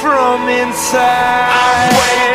from inside.